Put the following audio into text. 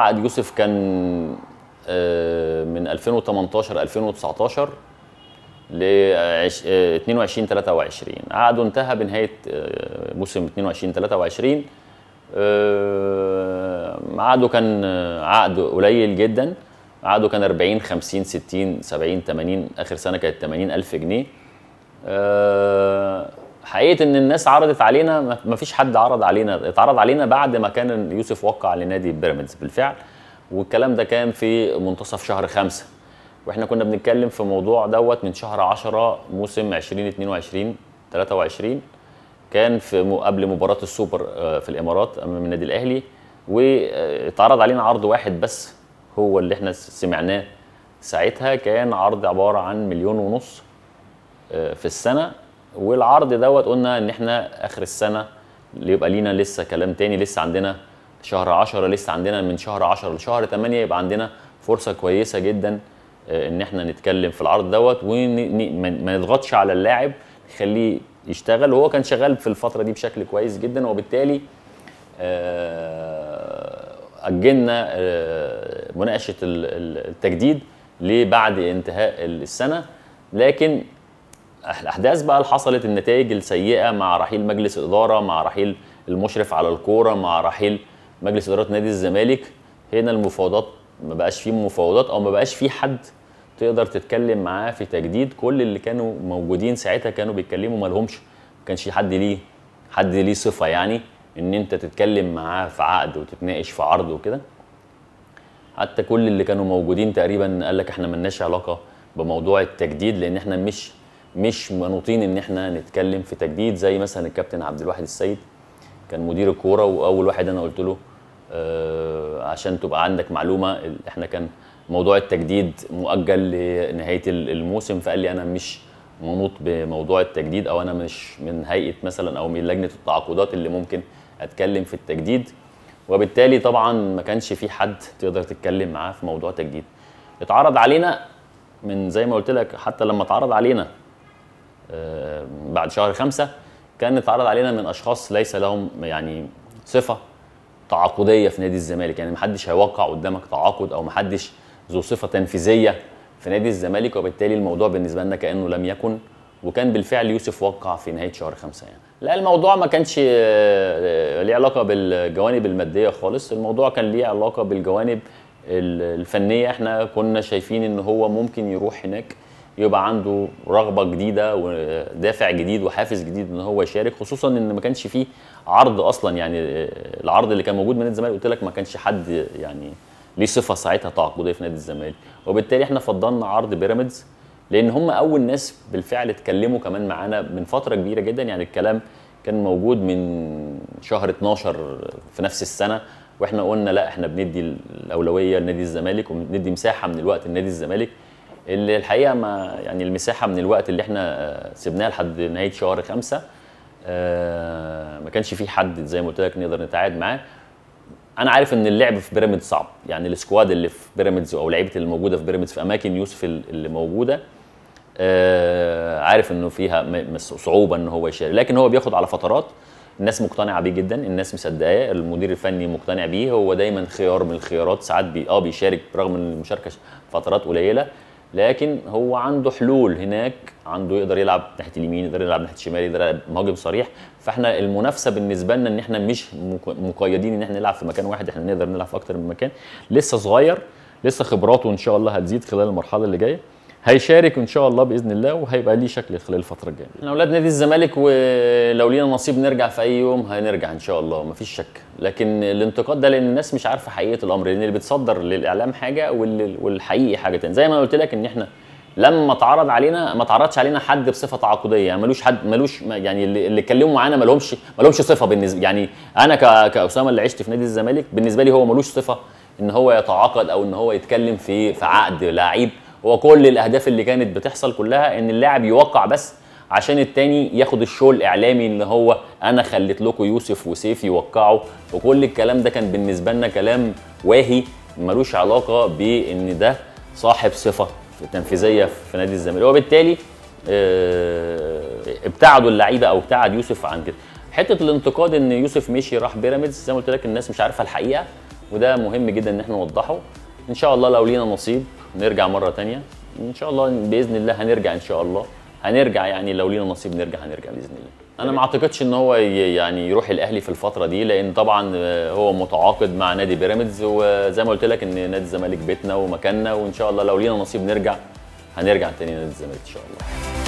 عقد يوسف كان آه، من 2018 2019 ل 22 23 عقده انتهى بنهاية آه، موسم 22 23 آه، عقده كان آه، عقد قليل جدا. عقده كان 40 50 60 70 80 آخر سنة كانت 80 ألف جنيه. آه، حقيقة إن الناس عرضت علينا ما- فيش حد عرض علينا اتعرض علينا بعد ما كان يوسف وقع لنادي بيراميدز بالفعل. والكلام ده كان في منتصف شهر خمسة. وإحنا كنا بنتكلم في موضوع دوت من شهر 10 موسم 2022 23 كان في قبل مباراة السوبر آه، في الإمارات أمام النادي الأهلي. واتعرض علينا عرض واحد بس هو اللي إحنا سمعناه ساعتها. كان عرض عبارة عن مليون ونص آه، في السنة. والعرض دوت قلنا إن إحنا آخر السنة اللي يبقى لينا لسه كلام تاني لسه عندنا شهر 10 لسه عندنا من شهر 10 لشهر 8 يبقى عندنا فرصة كويسة جدا آه، إن إحنا نتكلم في العرض دوت وما نضغطش على اللاعب نخليه يشتغل وهو كان شغال في الفترة دي بشكل كويس جدا وبالتالي آه، أجلنا آه، مناقشة ال- ال- التجديد لبعد انتهاء السنة لكن الأحداث بقى اللي حصلت النتائج السيئة مع رحيل مجلس الاداره مع رحيل المشرف على الكورة مع رحيل مجلس إدارة نادي الزمالك هنا المفاوضات ما بقاش فيه مفاوضات أو ما بقاش فيه حد تقدر تتكلم معاه في تجديد. كل اللي كانوا موجودين ساعتها كانوا بيتكلموا ما لهمش ما كانش حد ليه حد ليه صفة يعني إن أنت تتكلم معاه في عقد وتتناقش في عرض وكده. حتى كل اللي كانوا موجودين تقريبا قال لك إحنا ملناش علاقة بموضوع التجديد لأن إحنا مش مش منوطين إن إحنا نتكلم في تجديد زي مثلا الكابتن عبد الواحد السيد كان مدير الكورة وأول واحد أنا قلت له آه عشان تبقى عندك معلومة إحنا كان موضوع التجديد مؤجل لنهاية ال- الموسم فقال لي أنا مش منوط بموضوع التجديد أو أنا مش من هيئة مثلا أو من لجنة التعاقدات اللي ممكن أتكلم في التجديد. وبالتالي طبعا ما كانش في حد تقدر تتكلم معاه في موضوع تجديد اتعرض علينا من زي ما قلت لك حتى لما اتعرض علينا بعد شهر خمسة كان اتعرض علينا من أشخاص ليس لهم يعني صفة تعاقدية في نادي الزمالك. يعني محدش هيوقع قدامك تعاقد أو محدش ذو صفة تنفيذية في نادي الزمالك وبالتالي الموضوع بالنسبة لنا كأنه لم يكن وكان بالفعل يوسف وقع في نهاية شهر خمسة يعني. لا الموضوع ما كانش آه، ليه علاقة بالجوانب المادية خالص. الموضوع كان ليه علاقة بالجوانب ال- الفنية. إحنا كنا شايفين إن هو ممكن يروح هناك يبقى عنده رغبة جديدة ودافع جديد وحافز جديد إن هو يشارك خصوصا إن ما كانش فيه عرض أصلا. يعني العرض اللي كان موجود من نادي الزمالك قلت لك ما كانش حد يعني ليه صفة ساعتها تعاقديه في نادي الزمالك. وبالتالي إحنا فضلنا عرض بيراميدز لأن هم أول ناس بالفعل اتكلموا كمان معانا من فترة كبيرة جدا. يعني الكلام كان موجود من شهر 12 في نفس السنة وإحنا قلنا لا إحنا بندي الأولوية لنادي الزمالك وبندي مساحة من الوقت لنادي الزمالك. اللي الحقيقة ما يعني المساحة من الوقت اللي إحنا آه، سيبناها لحد نهاية شهر خمسة آه، ما كانش في حد زي ما قلت لك نقدر نتعاقد معاه. أنا عارف إن اللعب في بيراميدز صعب يعني السكواد اللي في بيراميدز أو لعيبة اللي موجودة في بيراميدز في أماكن يوسف اللي موجودة آه، عارف إنه فيها صعوبة إن هو يشارك. لكن هو بياخد على فترات الناس مقتنعة بيه جدا الناس مصدقاه المدير الفني مقتنع بيه هو دايما خيار من الخيارات ساعات بي آه بيشارك رغم ان المشاركه فترات قليلة. لكن هو عنده حلول هناك عنده يقدر يلعب ناحية اليمين يقدر يلعب ناحية الشمال يقدر يلعب مهاجم صريح. فإحنا المنافسة بالنسبة لنا إن إحنا مش مقيدين إن إحنا نلعب في مكان واحد إحنا نقدر نلعب في أكتر من مكان. لسه صغير لسه خبراته إن شاء الله هتزيد خلال المرحلة اللي جاية. هيشارك إن شاء الله بإذن الله وهيبقى ليه شكل خلال الفترة الجاية. إحنا أولاد نادي الزمالك ولو لينا نصيب نرجع في أي يوم هنرجع إن شاء الله مفيش شك. لكن الانتقاد ده لأن الناس مش عارفة حقيقة الأمر لأن اللي بتصدر للإعلام حاجة والحقيقي حاجة تانية. زي ما قلت لك إن إحنا لما اتعرض علينا ما اتعرضش علينا حد بصفة تعاقدية. يعني ملوش حد ملوش يعني اللي اتكلموا معانا ما لهمش ما لهمش صفة بالنسبة يعني أنا كأسامة اللي عشت في نادي الزمالك بالنسبة لي هو ملوش صفة إن هو يتعاقد أو إن هو يتكلم في في عقد لعيب. هو كل الأهداف اللي كانت بتحصل كلها إن اللاعب يوقع بس عشان التاني ياخد الشو الإعلامي اللي هو أنا خليت لكم يوسف وسيف يوقعوا. وكل الكلام ده كان بالنسبة لنا كلام واهي ملوش علاقة بإن ده صاحب صفة تنفيذيه في نادي الزمالك. وبالتالي آه، ابتعدوا اللعيبة أو ابتعد يوسف عن كده. حتة الانتقاد إن يوسف مشي راح بيراميدز زي ما قلت لك الناس مش عارفة الحقيقة وده مهم جدا إن إحنا نوضحه. إن شاء الله لو لينا نصيب نرجع مرة تانية. إن شاء الله بإذن الله هنرجع إن شاء الله. هنرجع يعني لو لينا نصيب نرجع هنرجع بإذن الله. أنا ما أعتقدش إن هو يعني يروح الأهلي في الفترة دي لأن طبعا هو متعاقد مع نادي بيراميدز وزي ما قلت لك إن نادي الزمالك بيتنا ومكاننا وإن شاء الله لو لينا نصيب نرجع هنرجع تاني نادي الزمالك إن شاء الله.